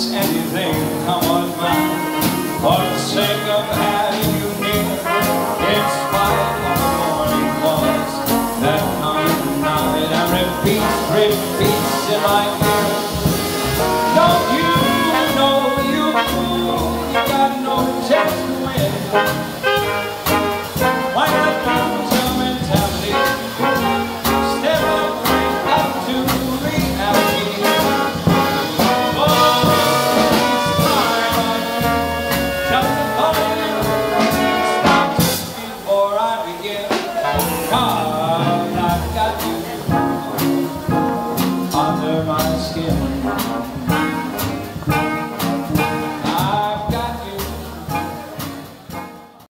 does anything come of mind, for the sake of having you near, in spite of the morning calls that come and night and repeats, repeats in my ear. Don't you know you've got no chance to win. God.